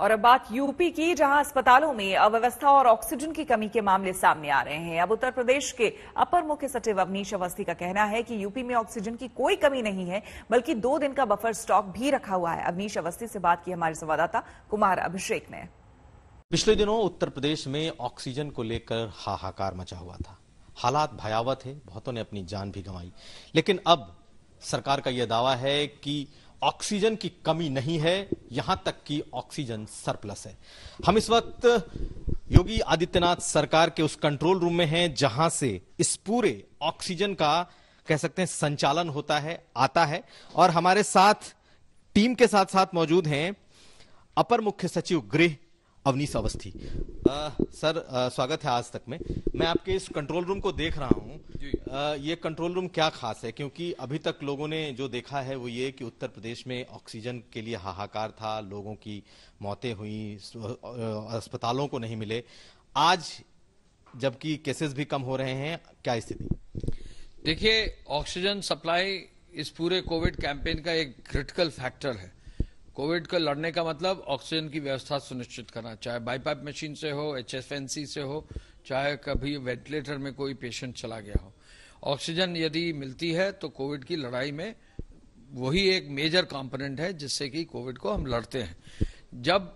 और अब बात यूपी की, जहाँ अस्पतालों में अव्यवस्था और ऑक्सीजन की कमी के मामले सामने आ रहे हैं। अब उत्तर प्रदेश के अपर मुख्य सचिव अवनीश अवस्थी का कहना है कि यूपी में ऑक्सीजन की कोई कमी नहीं है, बल्कि दो दिन का बफर स्टॉक भी रखा हुआ है। अवनीश अवस्थी से बात की हमारे संवाददाता कुमार अभिषेक ने। पिछले दिनों उत्तर प्रदेश में ऑक्सीजन को लेकर हाहाकार मचा हुआ था। हालात भयावह थे, बहुतों ने अपनी जान भी गंवाई। लेकिन अब सरकार का यह दावा है कि ऑक्सीजन की कमी नहीं है, यहाँ तक कि ऑक्सीजन सरप्लस है। हम इस वक्त योगी आदित्यनाथ सरकार के उस कंट्रोल रूम में हैं, जहाँ से इस पूरे ऑक्सीजन का, कह सकते हैं, संचालन होता है, आता है। और हमारे साथ, टीम के साथ साथ मौजूद हैं अपर मुख्य सचिव गृह अवनीश अवस्थी आ, सर आ, स्वागत है आज तक में। मैं आपके इस कंट्रोल रूम को देख रहा हूँ। ये कंट्रोल रूम क्या खास है? क्योंकि अभी तक लोगों ने जो देखा है वो ये कि उत्तर प्रदेश में ऑक्सीजन के लिए हाहाकार था लोगों की मौतें हुई अस्पतालों को नहीं मिले। आज जबकि केसेस भी कम हो रहे हैं क्या स्थिति? देखिए ऑक्सीजन सप्लाई इस पूरे कोविड कैंपेन का एक क्रिटिकल फैक्टर है। कोविड को लड़ने का मतलब ऑक्सीजन की व्यवस्था सुनिश्चित करना, चाहे बाईपाइप मशीन से हो एच से हो, चाहे कभी वेंटिलेटर में कोई पेशेंट चला गया हो। ऑक्सीजन यदि मिलती है तो कोविड की लड़ाई में वही एक मेजर कंपोनेंट है जिससे कि कोविड को हम लड़ते हैं। जब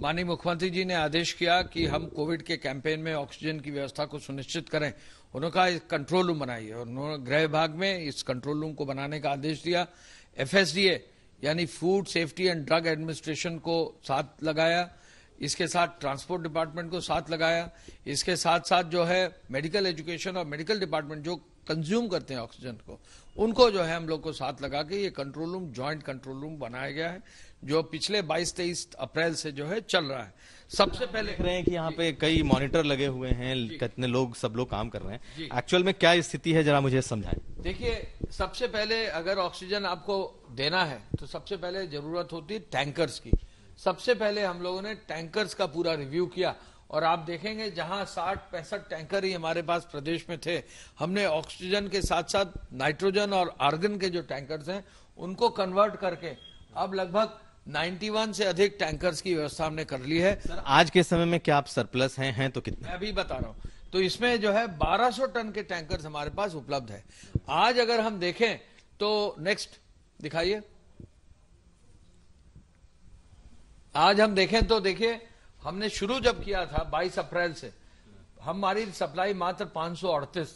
माननीय मुख्यमंत्री जी ने आदेश किया कि हम कोविड के कैंपेन में ऑक्सीजन की व्यवस्था को सुनिश्चित करें, उन्होंने कहा कंट्रोल रूम बनाइए। और उन्होंने गृह विभाग में इस कंट्रोल रूम को बनाने का आदेश दिया। एफएसडीए यानी food safety and drug administration को साथ लगाया, इसके साथ ट्रांसपोर्ट डिपार्टमेंट को साथ लगाया, इसके साथ साथ जो है मेडिकल एजुकेशन और मेडिकल डिपार्टमेंट जो कंज्यूम करते हैं ऑक्सीजन को, उनको जो है हम लोग को साथ लगा के ये control room joint control room बनाया गया है। जो पिछले 22-23 अप्रैल से जो है चल रहा है। सबसे पहले देख रहे हैं कि यहाँ पे कई मॉनिटर लगे हुए हैं कितने लोग सब लोग काम कर रहे हैं। एक्चुअल में क्या स्थिति है जरा मुझे समझाएँ। देखिए सबसे पहले अगर ऑक्सीजन आपको देना है तो सबसे पहले ज़रूरत होती है टैंकर्स की। सबसे पहले हम लोगों ने टैंकर्स का पूरा रिव्यू किया और आप देखेंगे जहाँ साठ पैंसठ टैंकर ही हमारे पास प्रदेश में थे हमने ऑक्सीजन के साथ साथ नाइट्रोजन और आर्गन के जो टैंकर्स हैं उनको कन्वर्ट करके अब लगभग 91 से अधिक टैंकर्स की व्यवस्था हमने कर ली है। सर आज के समय में क्या आप सरप्लस हैं हैं तो कितने? मैं अभी बता रहा हूँ। तो इसमें जो है 1200 टन के टैंकर्स हमारे पास उपलब्ध है। आज अगर हम देखें तो नेक्स्ट दिखाइए। आज हम देखें तो देखिए हमने शुरू जब किया था 22 अप्रैल से हमारी सप्लाई मात्र पाँच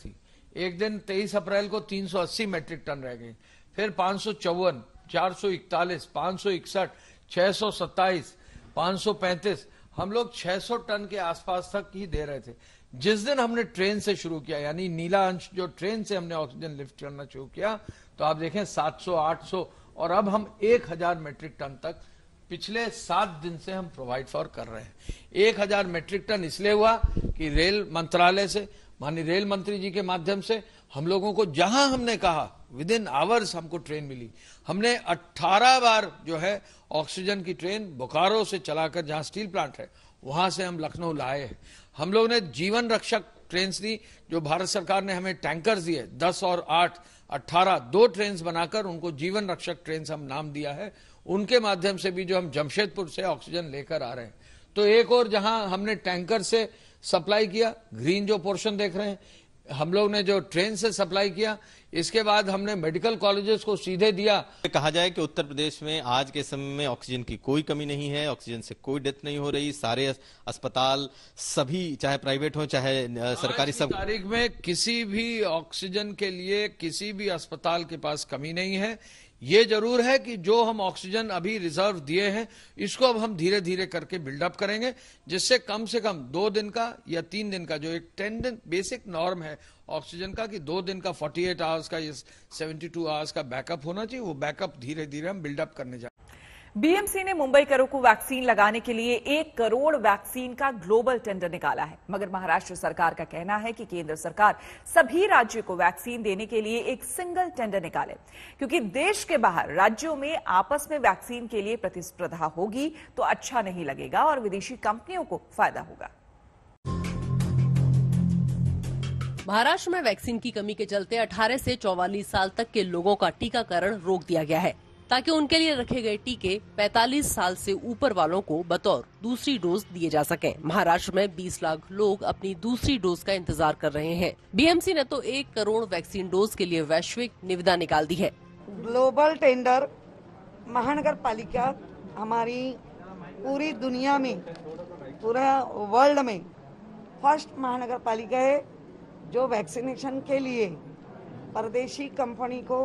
थी। एक दिन 23 अप्रैल को 380 मैट्रिक टन रह गई फिर पाँच चार सौ इकतालीस सौ इकसठ सौ सत्ताईस सौ पैंतीस। हम लोग 600 टन के आसपास तक ही दे रहे थे। जिस दिन हमने ट्रेन से शुरू किया, यानी नीला अंश, जो ट्रेन से हमने ऑक्सीजन लिफ्ट करना शुरू किया तो आप देखें 700 800 और अब हम 1000 मेट्रिक टन तक पिछले सात दिन से हम प्रोवाइड फॉर कर रहे हैं। एक हज़ार मीट्रिक टन इसलिए हुआ कि रेल मंत्रालय से, माननीय रेल मंत्री जी के माध्यम से हम लोगों को जहाँ हमने कहा विद इन आवर्स हमको ट्रेन मिली। हमने 18 बार जो है ऑक्सीजन की ट्रेन बोकारो से चलाकर जहाँ स्टील प्लांट है, वहाँ से हम लखनऊ लाए हम लोग ने जीवन रक्षक ट्रेन दी, जो भारत सरकार ने हमें टैंकर दिए। दस और आठ, अट्ठारह, दो ट्रेन बनाकर उनको जीवन रक्षक ट्रेन हम नाम दिया है। उनके माध्यम से भी जो हम जमशेदपुर से ऑक्सीजन लेकर आ रहे हैं। तो एक और जहाँ हमने टैंकर से सप्लाई किया ग्रीन जो पोर्शन देख रहे हैं हम लोग ने जो ट्रेन से सप्लाई किया इसके बाद हमने मेडिकल कॉलेजेस को सीधे दिया। कहा जाए कि उत्तर प्रदेश में आज के समय में ऑक्सीजन की कोई कमी नहीं है ऑक्सीजन से कोई डेथ नहीं हो रही। सारे अस्पताल सभी चाहे प्राइवेट हो चाहे सरकारी सब तारीख में किसी भी ऑक्सीजन के लिए किसी भी अस्पताल के पास कमी नहीं है। ये ज़रूर है कि जो हम ऑक्सीजन अभी रिज़र्व दिए हैं, इसको अब हम धीरे धीरे करके बिल्डअप करेंगे, जिससे कम से कम दो दिन का या तीन दिन का, जो एक टेन दिन बेसिक नॉर्म है ऑक्सीजन का, कि दो दिन का 48 आवर्स का, या 72 आवर्स का बैकअप होना चाहिए, वो बैकअप धीरे धीरे हम बिल्डअप करने जा बीएमसी ने मुंबई करो को वैक्सीन लगाने के लिए एक करोड़ वैक्सीन का ग्लोबल टेंडर निकाला है। मगर महाराष्ट्र सरकार का कहना है कि केंद्र सरकार सभी राज्यों को वैक्सीन देने के लिए एक सिंगल टेंडर निकाले, क्योंकि देश के बाहर राज्यों में आपस में वैक्सीन के लिए प्रतिस्पर्धा होगी तो अच्छा नहीं लगेगा और विदेशी कंपनियों को फ़ायदा होगा। महाराष्ट्र में वैक्सीन की कमी के चलते 18 से 44 साल तक के लोगों का टीकाकरण रोक दिया गया है। ताकि उनके लिए रखे गए टीके 45 साल से ऊपर वालों को बतौर दूसरी डोज दिए जा सके। महाराष्ट्र में 20 लाख लोग अपनी दूसरी डोज का इंतज़ार कर रहे हैं। बीएमसी ने तो एक करोड़ वैक्सीन डोज के लिए वैश्विक निविदा निकाल दी है। ग्लोबल टेंडर महानगर पालिका हमारी पूरी दुनिया में, पूरा वर्ल्ड में फ़र्स्ट महानगर पालिका है जो वैक्सीनेशन के लिए परदेशी कंपनी को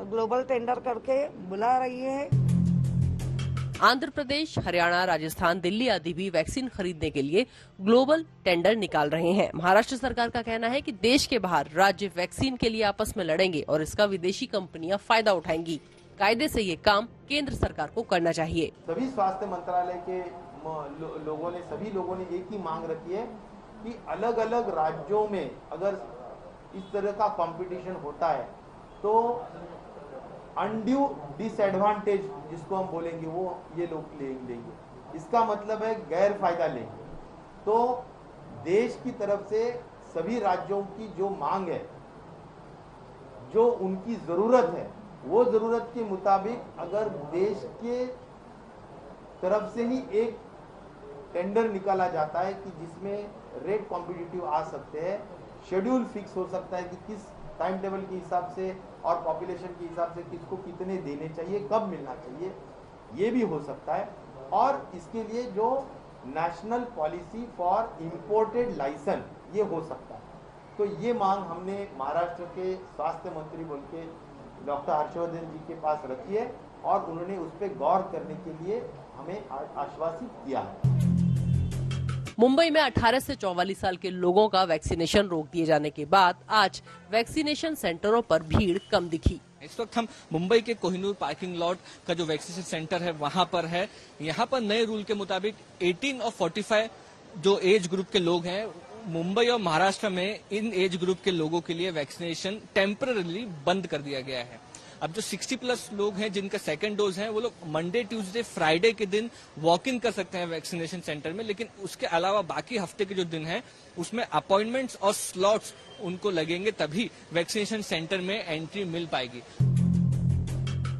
ग्लोबल टेंडर करके बुला रही है। आंध्र प्रदेश हरियाणा राजस्थान दिल्ली आदि भी वैक्सीन खरीदने के लिए ग्लोबल टेंडर निकाल रहे हैं। महाराष्ट्र सरकार का कहना है कि देश के बाहर राज्य वैक्सीन के लिए आपस में लड़ेंगे और इसका विदेशी कंपनियाँ फ़ायदा उठाएँगी। कायदे से ये काम केंद्र सरकार को करना चाहिए। सभी स्वास्थ्य मंत्रालय के लो, लोगों ने सभी लोगों ने एक ही मांग रखी है कि अलग अलग राज्यों में अगर इस तरह का कंपटीशन होता है तो अनड्यू डिसएडवांटेज जिसको हम बोलेंगे, वो ये लोग लेंगे इसका मतलब है गैर फ़ायदा लेंगे। तो देश की तरफ़ से सभी राज्यों की जो मांग है, जो उनकी ज़रूरत है, वो ज़रूरत के मुताबिक अगर देश के तरफ़ से ही एक टेंडर निकाला जाता है कि जिसमें रेट कॉम्पिटिटिव आ सकते हैं शेड्यूल फिक्स हो सकता है कि किस टाइम टेबल के हिसाब से और पॉपुलेशन के हिसाब से किसको कितने देने चाहिए, कब मिलना चाहिए, ये भी हो सकता है। और इसके लिए जो national policy for imported licence ये हो सकता है। तो ये मांग हमने महाराष्ट्र के स्वास्थ्य मंत्री बोल के डॉक्टर हर्षवर्धन जी के पास रखी है और उन्होंने उस पर गौर करने के लिए हमें आश्वासित किया है। मुंबई में 18 से 44 साल के लोगों का वैक्सीनेशन रोक दिए जाने के बाद आज वैक्सीनेशन सेंटरों पर भीड़ कम दिखी। इस वक्त हम मुंबई के कोहिनूर पार्किंग लॉट का जो वैक्सीनेशन सेंटर है, वहाँ पर है। यहाँ पर नए रूल के मुताबिक 18 और 45 जो एज ग्रुप के लोग हैं, मुंबई और महाराष्ट्र में इन एज ग्रुप के लोगों के लिए वैक्सीनेशन टेम्पररी बंद कर दिया गया है। अब जो 60 प्लस लोग हैं, जिनका सेकंड डोज है, वो लोग मंडे ट्यूसडे फ्राइडे के दिन वॉक इन कर सकते हैं वैक्सीनेशन सेंटर में, लेकिन उसके अलावा बाकी हफ़्ते के जो दिन है, उसमें अपॉइंटमेंट्स और स्लॉट्स उनको लगेंगे, तभी वैक्सीनेशन सेंटर में एंट्री मिल पाएगी।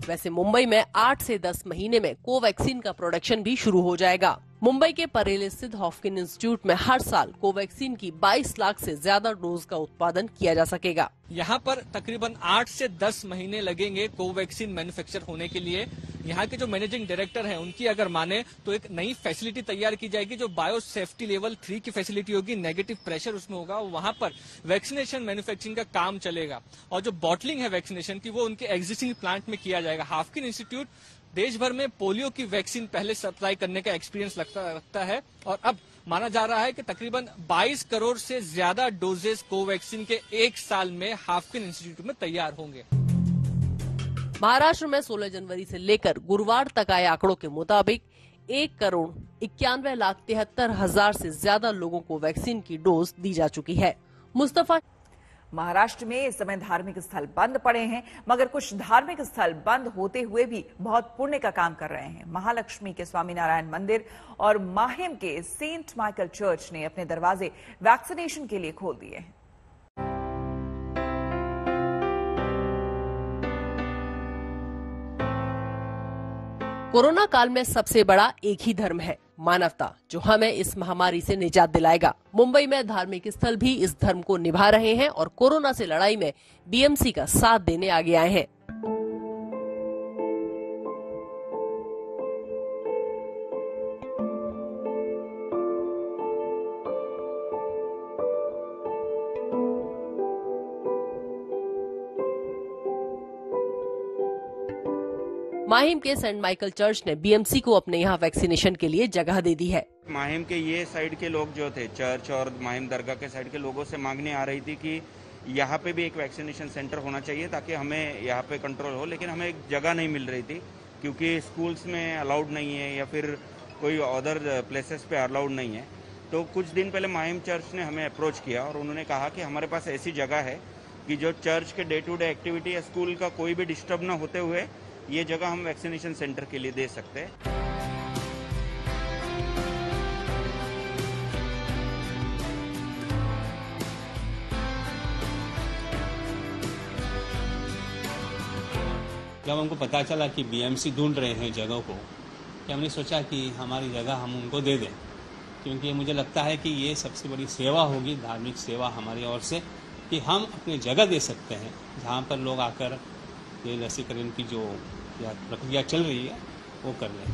वैसे मुंबई में 8 से 10 महीने में कोवैक्सीन का प्रोडक्शन भी शुरू हो जाएगा। मुंबई के परेल स्थित हॉफकिन इंस्टीट्यूट में हर साल कोवैक्सीन की 22 लाख से ज़्यादा डोज का उत्पादन किया जा सकेगा। यहाँ पर तकरीबन 8 से 10 महीने लगेंगे कोवैक्सीन मैन्युफैक्चर होने के लिए। यहाँ के जो मैनेजिंग डायरेक्टर हैं, उनकी अगर माने तो एक नई फैसिलिटी तैयार की जाएगी, जो बायो सेफ्टी लेवल थ्री की फैसिलिटी होगी, नेगेटिव प्रेशर उसमें होगा वहाँ पर वैक्सीनेशन मैन्युफैक्चरिंग का काम चलेगा। और जो बॉटलिंग है वैक्सीनेशन की, वो उनके एग्जिस्टिंग प्लांट में किया जाएगा। हाफकिन इंस्टीट्यूट देश भर में पोलियो की वैक्सीन पहले सप्लाई करने का एक्सपीरियंस लगता रखता है और अब माना जा रहा है कि तकरीबन 22 करोड़ से ज़्यादा डोजेस कोवैक्सीन के एक साल में हाफकिन इंस्टीट्यूट में तैयार होंगे। महाराष्ट्र में 16 जनवरी से लेकर गुरुवार तक आए आंकड़ों के मुताबिक एक करोड़ इक्यानवे लाख तिहत्तर हज़ार से ज़्यादा लोगों को वैक्सीन की डोज दी जा चुकी है। मुस्तफ़ा महाराष्ट्र में इस समय धार्मिक स्थल बंद पड़े हैं, मगर कुछ धार्मिक स्थल बंद होते हुए भी बहुत पुण्य का काम कर रहे हैं। महालक्ष्मी के स्वामीनारायण मंदिर और माहिम के सेंट माइकल चर्च ने अपने दरवाजे वैक्सीनेशन के लिए खोल दिए हैं। कोरोना काल में सबसे बड़ा एक ही धर्म है मानवता, जो हमें इस महामारी से निजात दिलाएगा। मुंबई में धार्मिक स्थल भी इस धर्म को निभा रहे हैं और कोरोना से लड़ाई में बीएमसी का साथ देने आगे आए हैं। माहिम के सेंट माइकल चर्च ने बीएमसी को अपने यहाँ वैक्सीनेशन के लिए जगह दे दी है। माहिम के ये साइड के लोग जो थे, चर्च और माहिम दरगाह के साइड के लोगों से मांगने आ रही थी कि यहाँ पे भी एक वैक्सीनेशन सेंटर होना चाहिए ताकि हमें यहाँ पे कंट्रोल हो, लेकिन हमें एक जगह नहीं मिल रही थी क्योंकि स्कूल्स में अलाउड नहीं है या फिर कोई अदर प्लेसेस पे अलाउड नहीं है। तो कुछ दिन पहले माहिम चर्च ने हमें अप्रोच किया और उन्होंने कहा कि हमारे पास ऐसी जगह है कि जो चर्च के डे टू डे एक्टिविटी या स्कूल का कोई भी डिस्टर्ब ना होते हुए ये जगह हम वैक्सीनेशन सेंटर के लिए दे सकते हैं। जब हमको पता चला कि बीएमसी ढूंढ रहे हैं जगह को, कि हमने सोचा कि हमारी जगह हम उनको दे दें, क्योंकि मुझे लगता है कि ये सबसे बड़ी सेवा होगी, धार्मिक सेवा हमारी ओर से, कि हम अपनी जगह दे सकते हैं, जहाँ पर लोग आकर ये लसीकरण की जो या प्रक्रिया चल रही है वो कर लें।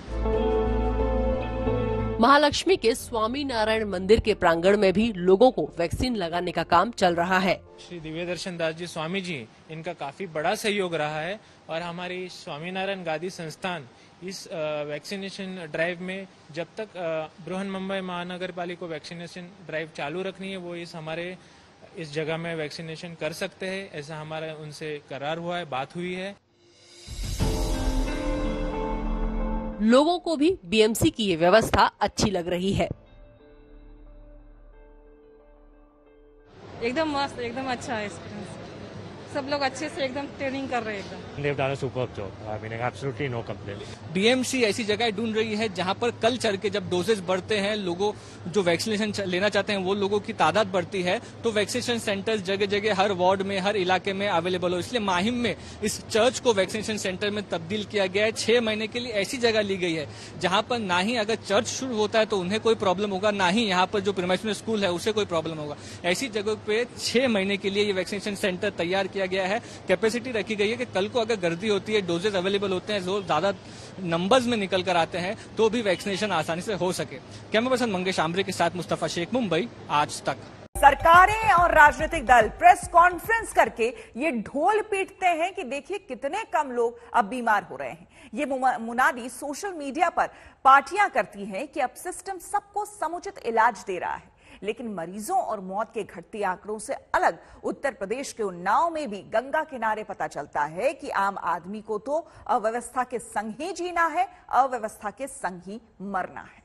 महालक्ष्मी के स्वामी नारायण मंदिर के प्रांगण में भी लोगों को वैक्सीन लगाने का काम चल रहा है। श्री दिव्य दर्शन दास जी स्वामी जी इनका काफ़ी बड़ा सहयोग रहा है और हमारी स्वामीनारायण गादी संस्थान इस वैक्सीनेशन ड्राइव में जब तक बृहन मुंबई महानगर पालिका को वैक्सीनेशन ड्राइव चालू रखनी है वो इस हमारे इस जगह में वैक्सीनेशन कर सकते हैं ऐसा हमारा उनसे करार हुआ है बात हुई है। लोगों को भी बीएमसी की ये व्यवस्था अच्छी लग रही है। एकदम मस्त, एकदम अच्छा एक्सपीरियंस सब लोग अच्छे से एकदम ट्रेनिंग कर रहे हैं एकदम superb job. I mean, absolutely no complaints. BMC ऐसी जगह ढूंढ रही है जहाँ पर कल चढ़ के जब डोजेज बढ़ते हैं लोगों जो वैक्सीनेशन लेना चाहते हैं वो लोगों की तादाद बढ़ती है तो वैक्सीनेशन सेंटर्स जगह जगह हर वार्ड में हर इलाके में अवेलेबल हो इसलिए माहिम में इस चर्च को वैक्सीनेशन सेंटर में तब्दील किया गया है छह महीने के लिए ऐसी जगह ली गई है जहाँ पर ना ही अगर चर्च शुरू होता है तो उन्हें कोई प्रॉब्लम होगा ना ही यहाँ पर जो प्रिमेशनल स्कूल है उसे कोई प्रॉब्लम होगा ऐसी जगह पे छह महीने के लिए ये वैक्सीनेशन सेंटर तैयार किया गया है। कैपेसिटी रखी गई है कि कल को अगर गर्दी होती है डोजेज अवेलेबल होते हैं, जो ज़्यादा नंबर्स में निकल कर आते हैं तो भी वैक्सीनेशन आसानी से हो सके। कैमरा पर्सन मंगेश आमरे के साथ मुस्तफ़ा शेख, मुंबई, आज तक। सरकारें और राजनीतिक दल प्रेस कॉन्फ्रेंस करके ये ढोल पीटते हैं कि देखिए कितने कम लोग अब बीमार हो रहे हैं। ये मुनादी सोशल मीडिया पर पार्टियाँ करती हैं कि अब सिस्टम सबको समुचित इलाज दे रहा है। लेकिन मरीजों और मौत के घटते आंकड़ों से अलग उत्तर प्रदेश के उन्नाव में भी गंगा किनारे पता चलता है कि आम आदमी को तो अव्यवस्था के संग ही जीना है, अव्यवस्था के संग ही मरना है।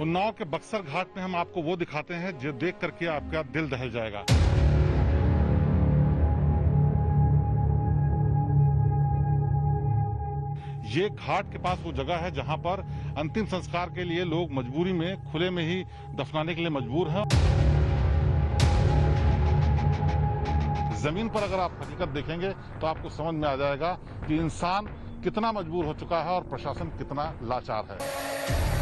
उन्नाव के बक्सर घाट में हम आपको वो दिखाते हैं जो देख करके आपका दिल दहल जाएगा। ये घाट के पास वो जगह है जहाँ पर अंतिम संस्कार के लिए लोग मजबूरी में, खुले में ही दफनाने के लिए मजबूर हैं। ज़मीन पर अगर आप हकीकत देखेंगे तो आपको समझ में आ जाएगा कि इंसान कितना मजबूर हो चुका है और प्रशासन कितना लाचार है।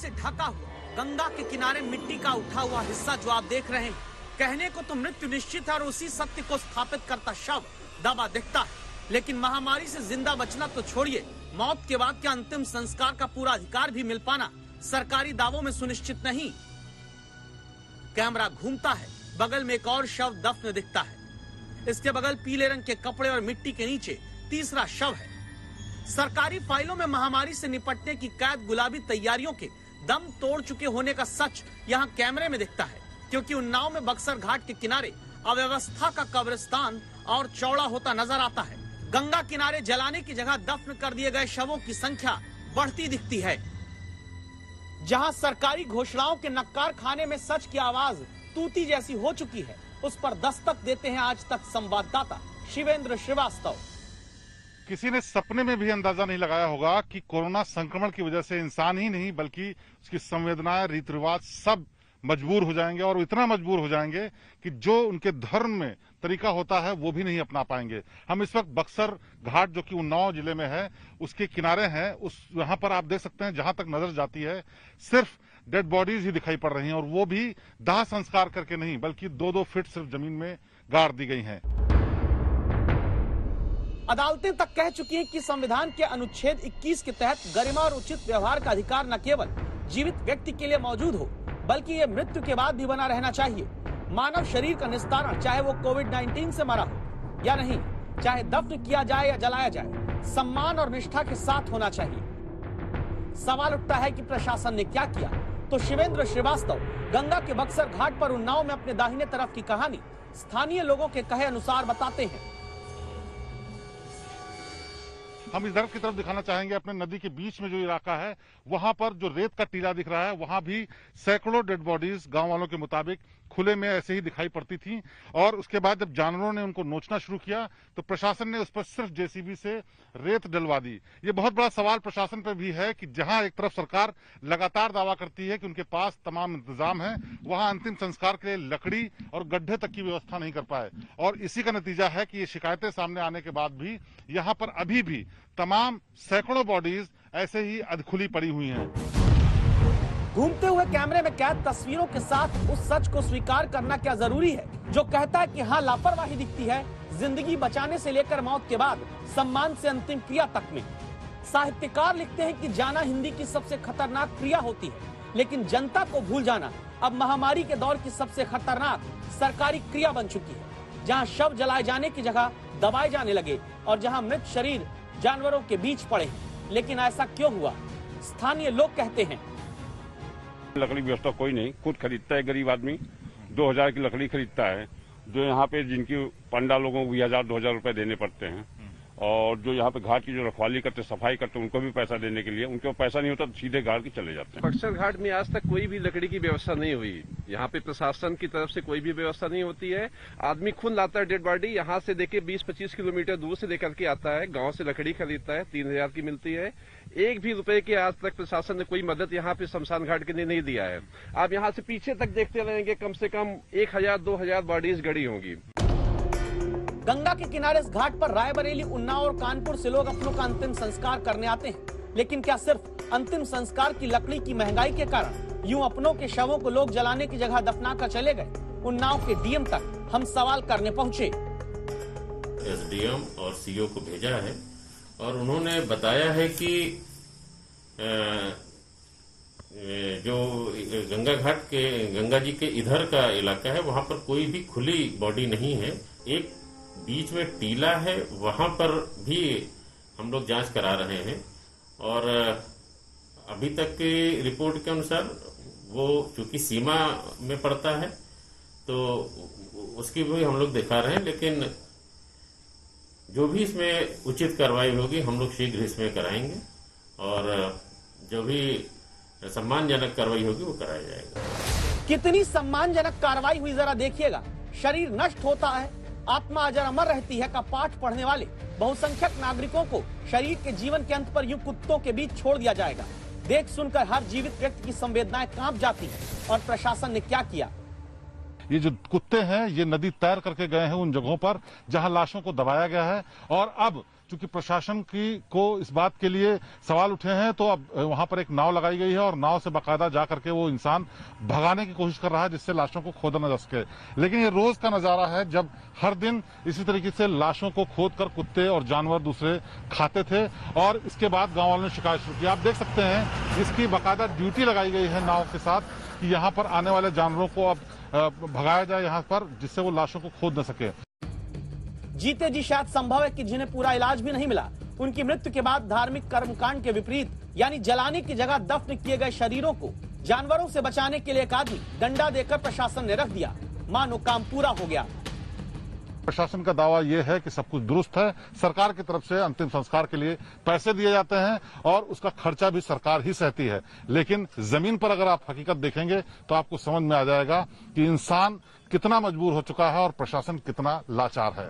से ढका हुआ, गंगा के किनारे मिट्टी का उठा हुआ हिस्सा जो आप देख रहे हैं, कहने को तो मृत्यु निश्चित है और उसी सत्य को स्थापित करता शव दबा दिखता है। लेकिन महामारी से ज़िंदा बचना तो छोड़िए, मौत के बाद के अंतिम संस्कार का पूरा अधिकार भी मिल पाना सरकारी दावों में सुनिश्चित नहीं। कैमरा घूमता है, बगल में एक और शव दफ्न दिखता है। इसके बगल पीले रंग के कपड़े और मिट्टी के नीचे तीसरा शव है। सरकारी फाइलों में महामारी से निपटने की कैद गुलाबी तैयारियों के दम तोड़ चुके होने का सच यहाँ कैमरे में दिखता है, क्योंकि उन्नाव में बक्सर घाट के किनारे अव्यवस्था का कब्रिस्तान और चौड़ा होता नज़र आता है। गंगा किनारे जलाने की जगह दफन कर दिए गए शवों की संख्या बढ़ती दिखती है। जहाँ सरकारी घोषणाओं के नक्कार खाने में सच की आवाज़ तूती जैसी हो चुकी है, उस पर दस्तक देते हैं आज तक संवाददाता शिवेंद्र श्रीवास्तव। किसी ने सपने में भी अंदाज़ा नहीं लगाया होगा कि कोरोना संक्रमण की वजह से इंसान ही नहीं, बल्कि उसकी संवेदनाएँ रीति रिवाज सब मजबूर हो जाएँगे और इतना मजबूर हो जाएँगे कि जो उनके धर्म में तरीका होता है, वो भी नहीं अपना पाएँगे। हम इस वक्त बक्सर घाट, जो कि उन्नाव ज़िले में है, उसके किनारे हैं, उस, यहाँ पर आप देख सकते हैं, जहाँ तक नज़र जाती है, सिर्फ़ डेड बॉडीज ही दिखाई पड़ रही हैं और वो भी दाह संस्कार करके नहीं, बल्कि दो दो फीट सिर्फ़ ज़मीन में गाड़ दी गई हैं। अदालतें तक कह चुकी हैं कि संविधान के अनुच्छेद 21 के तहत गरिमा और उचित व्यवहार का अधिकार न केवल जीवित व्यक्ति के लिए मौजूद हो, बल्कि ये मृत्यु के बाद भी बना रहना चाहिए। मानव शरीर का निस्तारण, चाहे वो कोविड 19 से मरा हो या नहीं, चाहे दफ्न किया जाए या जलाया जाए, सम्मान और निष्ठा के साथ होना चाहिए। सवाल उठता है कि प्रशासन ने क्या किया? तो शिवेंद्र श्रीवास्तव, गंगा के बक्सर घाट पर उन्नाव में अपने दाहिने तरफ़ की कहानी स्थानीय लोगों के कहे अनुसार बताते हैं। हम इस इधर की तरफ़ दिखाना चाहेंगे, अपने नदी के बीच में जो इलाका है, वहाँ पर जो रेत का टीला दिख रहा है, वहाँ भी सैकड़ों डेड बॉडीज गाँव वालों के मुताबिक खुले में ऐसे ही दिखाई पड़ती थी। और उसके बाद जब जानवरों ने उनको नोचना शुरू किया तो प्रशासन ने उस पर सिर्फ़ जेसीबी से रेत डलवा दी। ये बहुत बड़ा सवाल प्रशासन पर भी है कि जहाँ एक तरफ़ सरकार लगातार दावा करती है कि उनके पास तमाम इंतज़ाम है, वहाँ अंतिम संस्कार के लिए लकड़ी और गड्ढे तक की व्यवस्था नहीं कर पाए। और इसी का नतीजा है कि ये शिकायतें सामने आने के बाद भी यहाँ पर अभी भी तमाम सैकड़ों बॉडीज ऐसे ही अधखुली पड़ी हुई हैं। घूमते हुए कैमरे में कैद तस्वीरों के साथ उस सच को स्वीकार करना क्या ज़रूरी है? जो कहता है कि हाँ लापरवाही दिखती है, ज़िंदगी बचाने से लेकर मौत के बाद, सम्मान से अंतिम क्रिया तक में। साहित्यकार लिखते हैं कि जाना हिंदी की सबसे खतरनाक क्रिया होती है, लेकिन जनता को भूल जाना अब महामारी के दौर की सबसे खतरनाक सरकारी क्रिया बन चुकी है, जहाँ शव जलाए जाने की जगह दबाए जाने लगे और जहाँ मृत शरीर जानवरों के बीच पड़े लेकिन ऐसा क्यों हुआ? स्थानीय लोग कहते हैं लकड़ी व्यवस्था कोई नहीं। खुद खरीदता है गरीब आदमी। दो हज़ार की लकड़ी खरीदता है। जो यहाँ पे जिनकी पंडा लोगों को भी हज़ार, दो हज़ार रुपये देने पड़ते हैं। और जो यहाँ पे घाट की जो रखवाली करते, सफ़ाई करते, उनको भी पैसा देने के लिए, उनको पैसा नहीं होता तो सीधे घाट के चले जाते हैं। बक्सर घाट में आज तक कोई भी लकड़ी की व्यवस्था नहीं हुई। यहाँ पे प्रशासन की तरफ़ से कोई भी व्यवस्था नहीं होती है। आदमी खुद लाता है डेड बॉडी, यहाँ से देखे 20-25 किलोमीटर दूर से लेकर के आता है। गाँव से लकड़ी खरीदता है, तीन हज़ार की मिलती है। एक भी रुपए की आज तक प्रशासन ने कोई मदद यहाँ पे शमशान घाट के लिए नहीं दिया है। आप यहाँ से पीछे तक देखते रहेंगे कम से कम एक हज़ार दो हज़ार बॉडीज गड़ी होंगी। गंगा के किनारे इस घाट पर रायबरेली उन्नाव और कानपुर से लोग अपनों का अंतिम संस्कार करने आते हैं। लेकिन क्या सिर्फ़ अंतिम संस्कार की लकड़ी की महँगाई के कारण यूँ अपनों के शवों को लोग जलाने की जगह दफना कर चले गए? उन्नाव के डीएम तक हम सवाल करने पहुँचे। एसडीएम और सीओ को भेजा है। और उन्होंने बताया है कि जो गंगा घाट के, गंगा जी के इधर का इलाका है, वहाँ पर कोई भी खुली बॉडी नहीं है। एक बीच में टीला है, वहाँ पर भी हम लोग जाँच करा रहे हैं। और अभी तक की रिपोर्ट के अनुसार वो चूँकि सीमा में पड़ता है तो उसकी भी हम लोग दिखा रहे हैं, लेकिन जो भी इसमें उचित कार्रवाई होगी, हम लोग शीघ्र इसमें कराएँगे और जो भी सम्मानजनक कार्रवाई होगी, वो कराया जाएगा। कितनी सम्मानजनक कार्रवाई हुई, जरा देखिएगा। शरीर नष्ट होता है, आत्मा अजर अमर रहती है का पाठ पढ़ने वाले बहुसंख्यक नागरिकों को शरीर के जीवन के अंत पर यूँ कुत्तों के बीच छोड़ दिया जाएगा। देख सुनकर हर जीवित व्यक्ति की संवेदनाएँ काँप जाती है और प्रशासन ने क्या किया? ये जो कुत्ते हैं, ये नदी तैर करके गए हैं उन जगहों पर, जहाँ लाशों को दबाया गया है। और अब, चूँकि प्रशासन की, को इस बात के लिए सवाल उठे हैं तो अब वहाँ पर एक नाव लगाई गई है और नाव से बाकायदा जा करके वो इंसान भगाने की कोशिश कर रहा है, जिससे लाशों को खोदा न जा सके। लेकिन ये रोज का नज़ारा है, जब हर दिन इसी तरीके से लाशों को खोद कर कुत्ते और जानवर दूसरे खाते थे, और इसके बाद गाँव वालों ने शिकायत शुरू की। आप देख सकते हैं, इसकी बाकायदा ड्यूटी लगाई गई है नाव के साथ, कि यहाँ पर आने वाले जानवरों को अब भगाया जाए यहाँ पर, जिससे वो लाशों को खोद न सके। जीते जी शायद संभव है कि जिन्हें पूरा इलाज भी नहीं मिला। उनकी मृत्यु के बाद धार्मिक कर्मकांड के विपरीत, यानी जलाने की जगह दफ्न किए गए शरीरों को जानवरों से बचाने के लिए एक आदमी डंडा देकर प्रशासन ने रख दिया। मानो काम पूरा हो गया। प्रशासन का दावा यह है कि सब कुछ दुरुस्त है। सरकार की तरफ़ से अंतिम संस्कार के लिए पैसे दिए जाते हैं और उसका खर्चा भी सरकार ही सहती है। लेकिन ज़मीन पर अगर आप हकीकत देखेंगे तो आपको समझ में आ जाएगा कि इंसान कितना मजबूर हो चुका है और प्रशासन कितना लाचार है।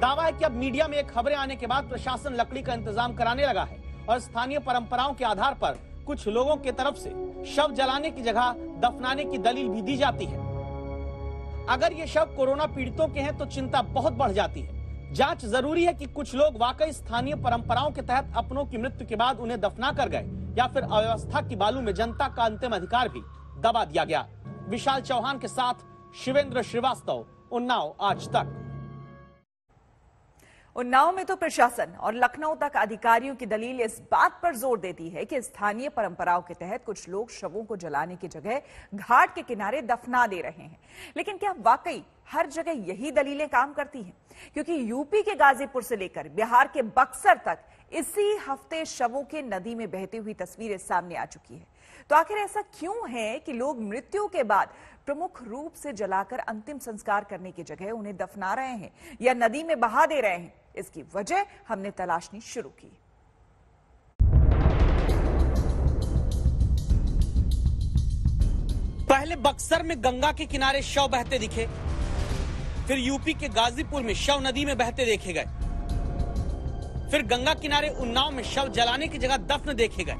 दावा है कि अब मीडिया में खबरें आने के बाद प्रशासन लकड़ी का इंतज़ाम कराने लगा है और स्थानीय परंपराओं के आधार पर कुछ लोगों की तरफ़ से शव जलाने की जगह दफनाने की दलील भी दी जाती है। अगर ये शव कोरोना पीड़ितों के हैं तो चिंता बहुत बढ़ जाती है। जाँच ज़रूरी है कि कुछ लोग वाकई स्थानीय परंपराओं के तहत अपनों की मृत्यु के बाद उन्हें दफना कर गए, या फिर अव्यवस्था की बालू में जनता का अंतिम अधिकार भी दबा दिया गया। विशाल चौहान के साथ शिवेंद्र श्रीवास्तव, उन्नाव, आज तक। उन्नाव में तो प्रशासन और लखनऊ तक अधिकारियों की दलील इस बात पर ज़ोर देती है कि स्थानीय परंपराओं के तहत कुछ लोग शवों को जलाने की जगह घाट के किनारे दफना दे रहे हैं। लेकिन क्या वाकई हर जगह यही दलीलें काम करती हैं? क्योंकि यूपी के गाजीपुर से लेकर बिहार के बक्सर तक इसी हफ़्ते शवों के नदी में बहती हुई तस्वीरें सामने आ चुकी है। तो आखिर ऐसा क्यों है कि लोग मृत्यु के बाद प्रमुख रूप से जलाकर अंतिम संस्कार करने की जगह उन्हें दफना रहे हैं या नदी में बहा दे रहे हैं? इसकी वजह हमने तलाशनी शुरू की। पहले बक्सर में गंगा के किनारे शव बहते दिखे, फिर यूपी के गाजीपुर में शव नदी में बहते देखे गए, फिर गंगा किनारे उन्नाव में शव जलाने की जगह दफन देखे गए।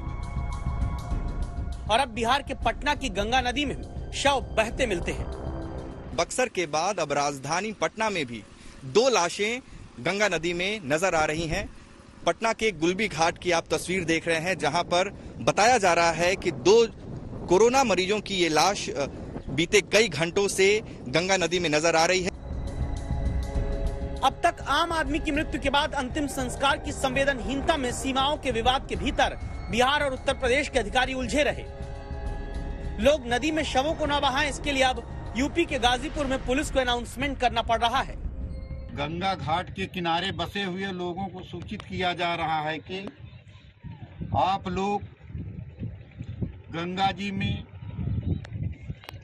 और अब बिहार के पटना की गंगा नदी में शव बहते मिलते हैं। बक्सर के बाद अब राजधानी पटना में भी दो लाशें गंगा नदी में नज़र आ रही हैं। पटना के गुलबी घाट की आप तस्वीर देख रहे हैं जहाँ पर बताया जा रहा है कि दो कोरोना मरीजों की ये लाश बीते कई घंटों से गंगा नदी में नज़र आ रही है। अब तक आम आदमी की मृत्यु के बाद अंतिम संस्कार की संवेदनहीनता में सीमाओं के विवाद के भीतर बिहार और उत्तर प्रदेश के अधिकारी उलझे रहे। लोग नदी में शवों को न बहाएँ इसके लिए अब यूपी के गाजीपुर में पुलिस को अनाउंसमेंट करना पड़ रहा है। गंगा घाट के किनारे बसे हुए लोगों को सूचित किया जा रहा है कि आप लोग गंगा जी में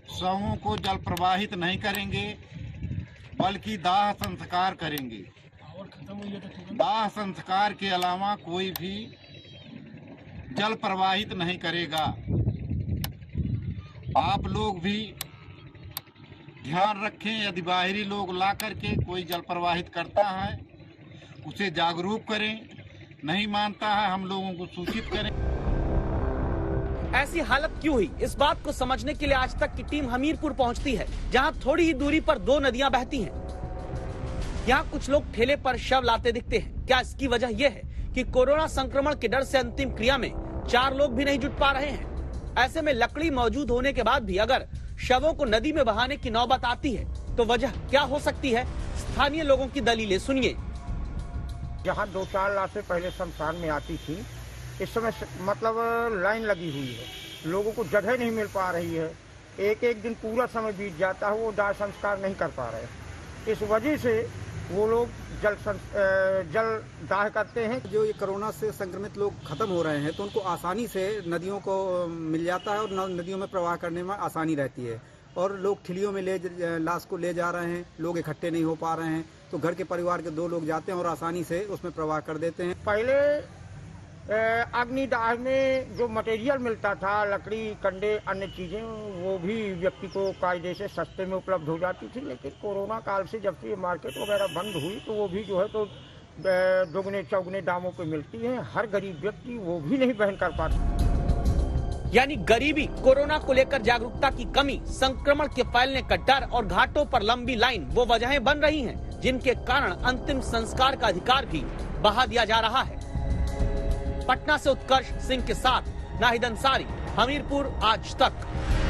शवों को जल प्रवाहित नहीं करेंगे बल्कि दाह संस्कार करेंगे। दाह संस्कार के अलावा कोई भी जल प्रवाहित नहीं करेगा। आप लोग भी ध्यान रखें, यदि बाहरी लोग ला करके कोई जल प्रवाहित करता है, उसे जागरूक करें, नहीं मानता है, हम लोगों को सूचित करें। ऐसी हालत क्यों हुई? इस बात को समझने के लिए आज तक की टीम हमीरपुर पहुँचती है, जहाँ थोड़ी ही दूरी पर दो नदियाँ बहती हैं। यहाँ कुछ लोग ठेले पर शव लाते दिखते हैं। क्या इसकी वजह यह है कि कोरोना संक्रमण के डर से अंतिम क्रिया में चार लोग भी नहीं जुट पा रहे हैं। ऐसे में लकड़ी मौजूद होने के बाद भी अगर शवों को नदी में बहाने की नौबत आती है तो वजह क्या हो सकती है? स्थानीय लोगों की दलीलें सुनिए। जहाँ दो चार लाशें पहले शमशान में आती थी, इस समय मतलब लाइन लगी हुई है। लोगों को जगह नहीं मिल पा रही है। एक एक दिन पूरा समय बीत जाता है, वो दाह संस्कार नहीं कर पा रहे। इस वजह से वो लोग जल सं जल दाह करते हैं। जो ये कोरोना से संक्रमित लोग खत्म हो रहे हैं तो उनको आसानी से नदियों को मिल जाता है और नदियों में प्रवाह करने में आसानी रहती है। और लोग ठिलियों में ले लाश को ले जा रहे हैं लोग इकट्ठे नहीं हो पा रहे हैं तो घर के परिवार के दो लोग जाते हैं और आसानी से उसमें प्रवाह कर देते हैं। पहले अग्निदाह में जो मटेरियल मिलता था, लकड़ी, कंडे, अन्य चीज़ें, वो भी व्यक्ति को कायदे से सस्ते में उपलब्ध हो जाती थी, लेकिन कोरोना काल से जब से मार्केट वगैरह बंद हुई तो वो भी जो है तो दोगुने, चौगुने दामों पे मिलती है। हर गरीब व्यक्ति वो भी नहीं बहन कर पाता। यानी गरीबी, कोरोना को लेकर जागरूकता की कमी, संक्रमण के फैलने का डर और घाटों पर लंबी लाइन, वो वजहें बन रही हैं, जिनके कारण अंतिम संस्कार का अधिकार भी बहा दिया जा रहा है। पटना से उत्कर्ष सिंह के साथ नाहिद अंसारी हमीरपुर आज तक।